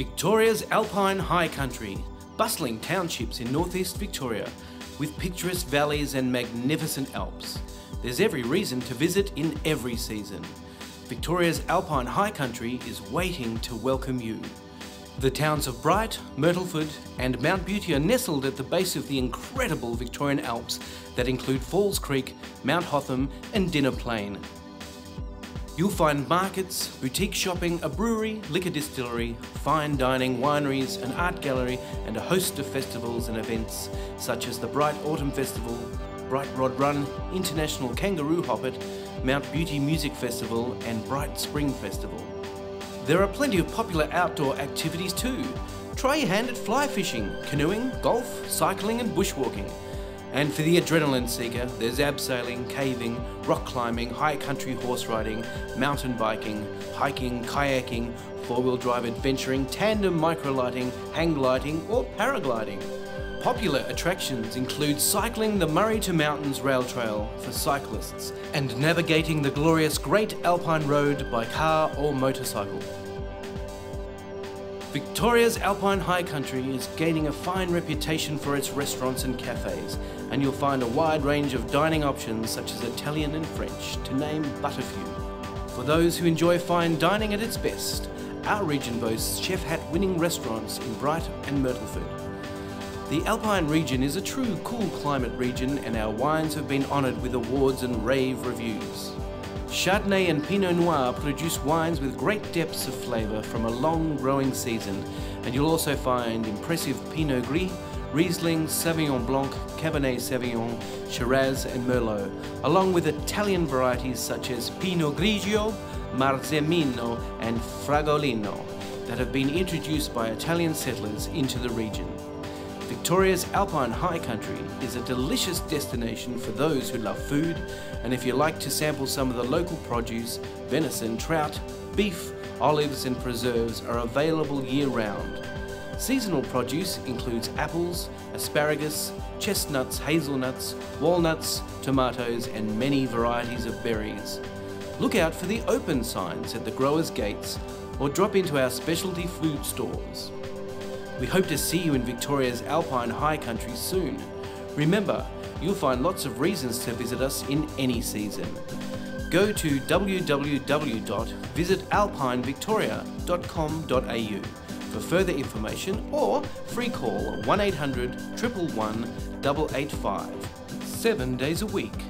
Victoria's Alpine High Country, bustling townships in northeast Victoria with picturesque valleys and magnificent Alps. There's every reason to visit in every season. Victoria's Alpine High Country is waiting to welcome you. The towns of Bright, Myrtleford, and Mount Beauty are nestled at the base of the incredible Victorian Alps that include Falls Creek, Mount Hotham, and Dinner Plain. You'll find markets, boutique shopping, a brewery, liquor distillery, fine dining, wineries, an art gallery, and a host of festivals and events such as the Bright Autumn Festival, Bright Rod Run, International Kangaroo Hoppet, Mount Beauty Music Festival, and Bright Spring Festival. There are plenty of popular outdoor activities too. Try your hand at fly fishing, canoeing, golf, cycling, and bushwalking. And for the adrenaline seeker, there's abseiling, caving, rock climbing, high country horse riding, mountain biking, hiking, kayaking, four wheel drive adventuring, tandem microlighting, hang gliding, or paragliding. Popular attractions include cycling the Murray to Mountains Rail Trail for cyclists and navigating the glorious Great Alpine Road by car or motorcycle. Victoria's Alpine High Country is gaining a fine reputation for its restaurants and cafes, and you'll find a wide range of dining options such as Italian and French, to name but a few. For those who enjoy fine dining at its best, our region boasts chef hat winning restaurants in Bright and Myrtleford. The Alpine region is a true cool climate region, and our wines have been honoured with awards and rave reviews. Chardonnay and Pinot Noir produce wines with great depths of flavour from a long growing season, and you'll also find impressive Pinot Gris, Riesling, Sauvignon Blanc, Cabernet Sauvignon, Shiraz, and Merlot, along with Italian varieties such as Pinot Grigio, Marzemino, and Fragolino that have been introduced by Italian settlers into the region. Victoria's Alpine High Country is a delicious destination for those who love food, and if you like to sample some of the local produce, venison, trout, beef, olives, and preserves are available year round. Seasonal produce includes apples, asparagus, chestnuts, hazelnuts, walnuts, tomatoes, and many varieties of berries. Look out for the open signs at the growers' gates or drop into our specialty food stores. We hope to see you in Victoria's Alpine High Country soon. Remember, you'll find lots of reasons to visit us in any season. Go to www.visitalpinevictoria.com.au for further information or free call 1800 111 885, seven days a week.